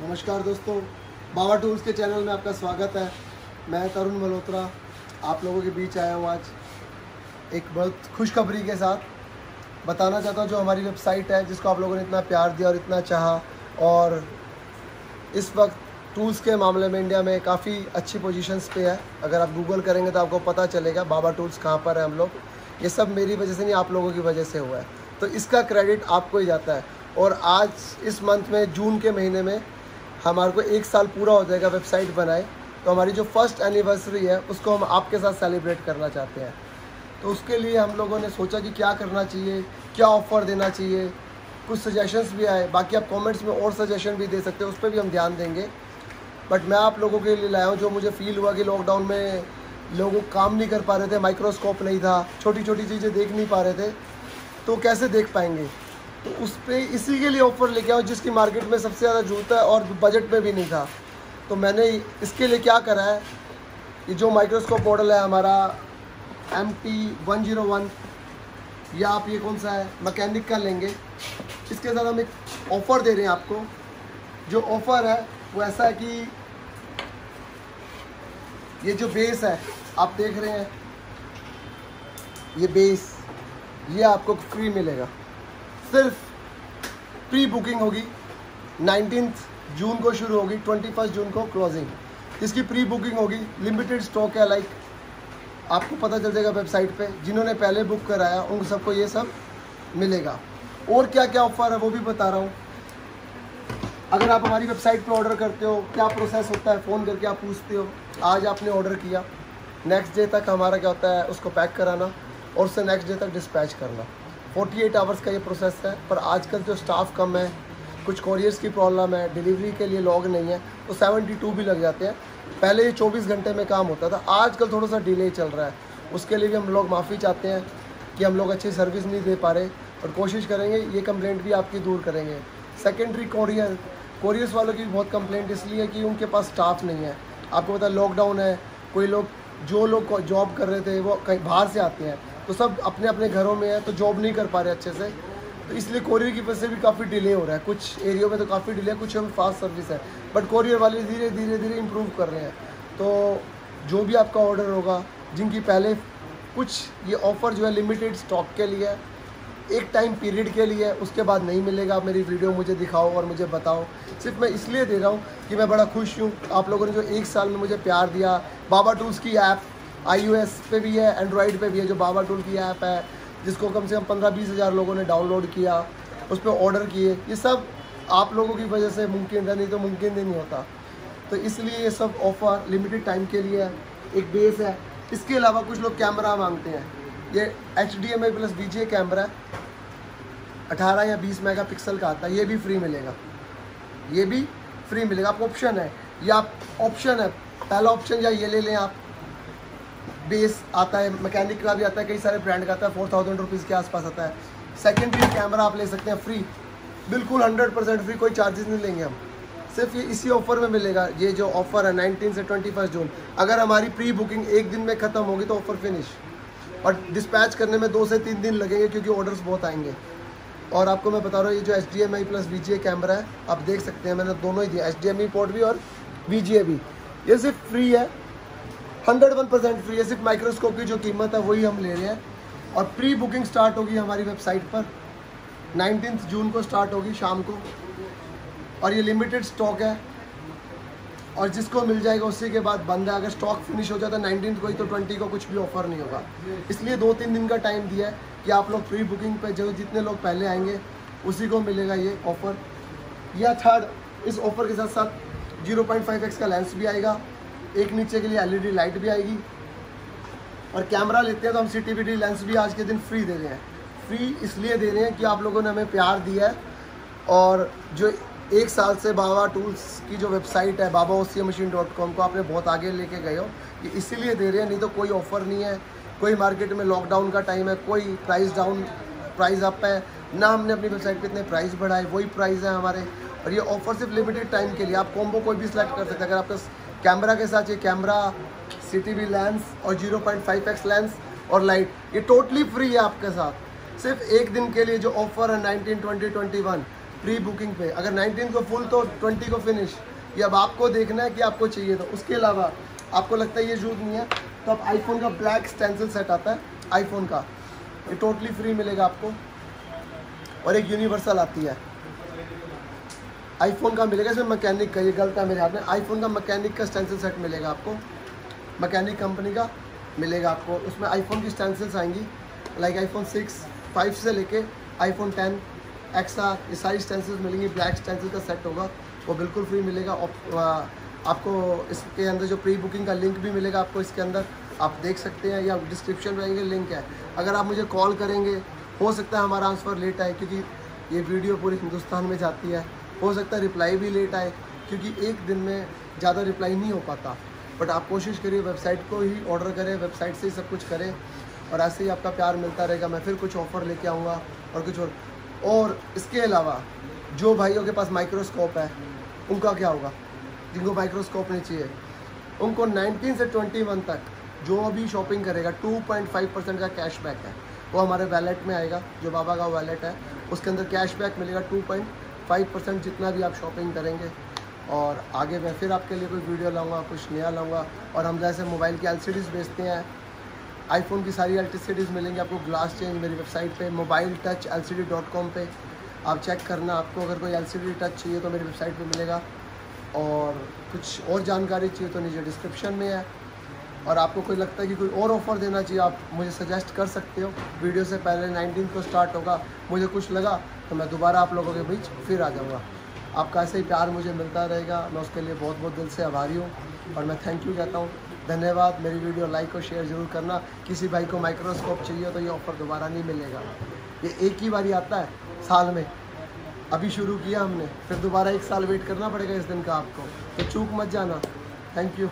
नमस्कार दोस्तों, बाबा टूल्स के चैनल में आपका स्वागत है। मैं तरुण मल्होत्रा, आप लोगों के बीच आया हूँ आज एक बहुत खुशखबरी के साथ। बताना चाहता हूँ जो हमारी वेबसाइट है, जिसको आप लोगों ने इतना प्यार दिया और इतना चाहा, और इस वक्त टूल्स के मामले में इंडिया में काफ़ी अच्छी पोजीशंस पे है। अगर आप गूगल करेंगे तो आपको पता चलेगा, बाबा टूल्स कहाँ पर है हम लोग। ये सब मेरी वजह से नहीं, आप लोगों की वजह से हुआ है। तो इसका क्रेडिट आपको ही जाता है। और आज, इस मंथ में, जून के महीने में हमारे को एक साल पूरा हो जाएगा वेबसाइट बनाए तो हमारी जो फ़र्स्ट एनिवर्सरी है, उसको हम आपके साथ सेलिब्रेट करना चाहते हैं। तो उसके लिए हम लोगों ने सोचा कि क्या करना चाहिए, क्या ऑफ़र देना चाहिए, कुछ सजेशंस भी आए, बाकी आप कमेंट्स में और सजेशन भी दे सकते हो, उस पर भी हम ध्यान देंगे। बट मैं आप लोगों के लिए लाया हूँ, जो मुझे फील हुआ कि लॉकडाउन में लोग काम नहीं कर पा रहे थे माइक्रोस्कोप नहीं था छोटी छोटी चीज़ें देख नहीं पा रहे थे तो कैसे देख पाएँगे? तो उस पर इसी के लिए ऑफ़र लेके आओ जिसकी मार्केट में सबसे ज़्यादा ज़रूरत है और बजट में भी नहीं था। तो मैंने इसके लिए क्या करा है, ये जो माइक्रोस्कोप मॉडल है हमारा M T one zero one या आप ये कौन सा है मैकेनिक का लेंगे। इसके साथ हम एक ऑफ़र दे रहे हैं आपको। जो ऑफ़र है, वो ऐसा है कि ये जो बेस है, आप देख रहे हैं, ये बेस ये आपको फ्री मिलेगा। सिर्फ़ प्री बुकिंग होगी। नाइनटीन जून को शुरू होगी ट्वेंटी फ़र्स्ट जून को क्लोजिंग इसकी प्री बुकिंग होगी। लिमिटेड स्टॉक है लाइक आपको पता चल जाएगा वेबसाइट पे। जिन्होंने पहले बुक कराया, उन सबको ये सब मिलेगा। और क्या क्या ऑफ़र है वो भी बता रहा हूँ। अगर आप हमारी वेबसाइट पे ऑर्डर करते हो, क्या प्रोसेस होता है फ़ोन करके आप पूछते हो, आज आपने ऑर्डर किया। नेक्स्ट डे तक हमारा क्या होता है, उसको पैक कराना और उससे नेक्स्ट डे तक डिस्पैच करना। 48 आवर्स का ये प्रोसेस है, पर आजकल जो स्टाफ कम है, कुछ कोरियर्स की प्रॉब्लम है डिलीवरी के लिए लॉग नहीं है तो 72 भी लग जाते हैं। पहले ये 24 घंटे में काम होता था, आजकल थोड़ा सा डिले चल रहा है। उसके लिए भी हम लोग माफ़ी चाहते हैं कि हम लोग अच्छी सर्विस नहीं दे पा रहे, और कोशिश करेंगे, ये कंप्लेंट भी आपकी दूर करेंगे। सेकेंडरी कोरियर कोरियर्स वालों की बहुत कंप्लेंट इसलिए है कि उनके पास स्टाफ नहीं है। आपको पता लॉकडाउन है, कोई लोग, जो लोग जॉब कर रहे थे, वो कहीं बाहर से आते हैं। तो सब अपने अपने घरों में है तो जॉब नहीं कर पा रहे अच्छे से। तो इसलिए कोरियर की वजह से भी काफ़ी डिले हो रहा है। कुछ एरियो में तो काफ़ी डिले है, कुछ में फास्ट सर्विस है। बट कोरियर वाले धीरे धीरे धीरे इम्प्रूव कर रहे हैं। तो जो भी आपका ऑर्डर होगा, जिनकी पहले कुछ ये ऑफ़र जो है लिमिटेड स्टॉक के लिए, एक टाइम पीरियड के लिए, उसके बाद नहीं मिलेगा। आप मेरी वीडियो मुझे दिखाओ और मुझे बताओ। सिर्फ़ मैं इसलिए दे रहा हूँ कि मैं बड़ा खुश हूँ। आप लोगों ने जो एक साल में मुझे प्यार दिया बाबा टूल्स की ऐप आई पे भी है एंड्रॉयड पे भी है, जो बाबा टूल की ऐप है, जिसको कम से कम पंद्रह बीस हज़ार लोगों ने डाउनलोड किया, उस पर ऑर्डर किए, ये सब आप लोगों की वजह से मुमकिन है नहीं तो मुमकिन ही नहीं होता। तो इसलिए ये सब ऑफ़र लिमिटेड टाइम के लिए है एक बेस है। इसके अलावा कुछ लोग कैमरा मांगते हैं। ये H D M I plus V camera अठारह या बीस मेगा पिक्सल का आता है, ये भी फ्री मिलेगा। ये भी फ्री मिलेगा। आपको ऑप्शन है, ये ऑप्शन है, पहला ऑप्शन या ये ले लें आप। बेस आता है मैकेनिक का भी आता है, कई सारे ब्रांड का आता है फोर थाउज़ेंड रुपीज़ के आसपास आता है। सेकेंडरी कैमरा आप ले सकते हैं फ्री बिल्कुल हंड्रेड परसेंट फ्री कोई चार्जेस नहीं लेंगे हम। सिर्फ़ ये इसी ऑफ़र में मिलेगा, ये जो ऑफ़र है नाइनटीन से ट्वेंटी फ़र्स्ट जून। अगर हमारी प्री बुकिंग एक दिन में ख़त्म होगी तो ऑफ़र फिनिश और डिस्पैच करने में दो से तीन दिन लगेंगे, क्योंकि ऑर्डर्स बहुत आएँगे। और आपको मैं बता रहा हूँ, ये जो H D M I plus V G camera है, आप देख सकते हैं, मैंने दोनों ही दिया। H D M E port भी और वी जी ए भी। ये सिर्फ़ फ्री है। हंड्रेड वन परसेंट फ्री है। सिर्फ़ माइक्रोस्कोप की जो कीमत है, वही हम ले रहे हैं। और प्री बुकिंग स्टार्ट होगी हमारी वेबसाइट पर। नाइनटीन जून को स्टार्ट होगी, शाम को। और ये लिमिटेड स्टॉक है। और जिसको मिल जाएगा, उसी के बाद बंद है। अगर स्टॉक फिनिश हो जाता है नाइनटीन को ही तो ट्वेंटी को कुछ भी ऑफ़र नहीं होगा। इसलिए दो तीन दिन का टाइम दिया है कि आप लोग प्री बुकिंग पे जो जितने लोग पहले आएँगे, उसी को मिलेगा ये ऑफ़र या थर्ड इस ऑफ़र के साथ साथ ज़ीरो पॉइंट फाइव एक्स का लेंस भी आएगा। एक नीचे के लिए एलईडी लाइट भी आएगी। और कैमरा लेते हैं तो हम सी टी लेंस भी आज के दिन फ्री दे रहे हैं। फ्री इसलिए दे रहे हैं कि आप लोगों ने हमें प्यार दिया है। और जो एक साल से बाबा टूल्स की जो वेबसाइट है, Baba OC machine dot com को आपने बहुत आगे लेके गए हो। कि इसीलिए दे रहे हैं, नहीं तो कोई ऑफ़र नहीं है। कोई मार्केट में लॉकडाउन का टाइम है, कोई प्राइस डाउन प्राइस अप है। ना हमने अपनी वेबसाइट पे इतने प्राइस बढ़ाए, वही प्राइस है हमारे। और ये ऑफ़र सिर्फ़ लिमिटेड टाइम के लिए, आप कॉम्बो कोई भी सिलेक्ट कर सकते हैं। अगर आपका कैमरा के साथ ये कैमरा सी टी लेंस और zero point five X lens और लाइट ये टोटली फ्री है आपके साथ। सिर्फ़ एक दिन के लिए जो ऑफ़र है nineteen twenty twenty one pre booking पे। अगर 19 को फुल तो 20 को फिनिश ये अब आपको देखना है कि आपको चाहिए तो। उसके अलावा, आपको लगता है ये यूज़ नहीं है तो आप आईफोन का ब्लैक स्टेंसिल सेट आता है आईफोन का। ये टोटली फ्री मिलेगा आपको। और एक यूनिवर्सल आती है। आईफोन का मिलेगा, इसमें मैकेनिक का, ये गलत है मेरे हाथ में। आईफोन का मैकेनिक का स्टेंसिल सेट मिलेगा आपको। मैकेनिक कंपनी का मिलेगा आपको। उसमें आईफोन की स्टेंसिल्स आएँगी। लाइक आईफोन सिक्स फाइव से लेके आईफोन टेन एक्सा ये सारी स्टेंसिल्स मिलेंगी। ब्लैक स्टेंसिल का सेट होगा। वो बिल्कुल फ्री मिलेगा। आपको इसके अंदर जो प्री बुकिंग का लिंक भी मिलेगा आपको इसके अंदर। आप देख सकते हैं, या डिस्क्रिप्शन में आएँगे लिंक है। अगर आप मुझे कॉल करेंगे, हो सकता है हमारा आंसर लेट आए, क्योंकि ये वीडियो पूरे हिंदुस्तान में जाती है। हो सकता है रिप्लाई भी लेट आए, क्योंकि एक दिन में ज़्यादा रिप्लाई नहीं हो पाता। बट आप कोशिश करिए वेबसाइट को ही ऑर्डर करें वेबसाइट से ही सब कुछ करें, और ऐसे ही आपका प्यार मिलता रहेगा। मैं फिर कुछ ऑफ़र लेके आऊँगा, और कुछ और। और इसके अलावा, जो भाइयों के पास माइक्रोस्कोप है, उनका क्या होगा? जिनको माइक्रोस्कोप नहीं चाहिए। उनको 19 से 21 तक जो भी शॉपिंग करेगा 2.5 परसेंट का कैशबैक है। वो हमारे वैलेट में आएगा, जो बाबा का वैलेट है, उसके अंदर कैशबैक मिलेगा 2.5 परसेंट जितना भी आप शॉपिंग करेंगे और आगे मैं फिर आपके लिए कोई वीडियो लाऊँगा, कुछ नया लाऊँगा और हम जैसे मोबाइल की एल बेचते हैं आईफोन की सारी एल मिलेंगी आपको, ग्लास चेंज मेरी वेबसाइट पे, मोबाइल टच एल पे, आप चेक करना, आपको अगर कोई एलसीडी टच चाहिए तो मेरी वेबसाइट पर मिलेगा और कुछ और जानकारी चाहिए तो नीचे डिस्क्रिप्शन में है। और आपको कोई लगता है कि कोई और ऑफ़र देना चाहिए, आप मुझे सजेस्ट कर सकते हो। वीडियो से पहले नाइनटीन को स्टार्ट होगा। मुझे कुछ लगा तो मैं दोबारा आप लोगों के बीच फिर आ जाऊँगा। आपका ऐसे ही प्यार मुझे मिलता रहेगा। मैं उसके लिए बहुत बहुत दिल से आभारी हूँ और मैं थैंक यू कहता हूँ। धन्यवाद। मेरी वीडियो लाइक और शेयर ज़रूर करना। किसी भाई को माइक्रोस्कोप चाहिए तो ये ऑफ़र दोबारा नहीं मिलेगा। ये एक ही बारी आता है, साल में। अभी शुरू किया हमने। फिर दोबारा एक साल वेट करना पड़ेगा इस दिन का आपको। तो चूक मत जाना। Thank you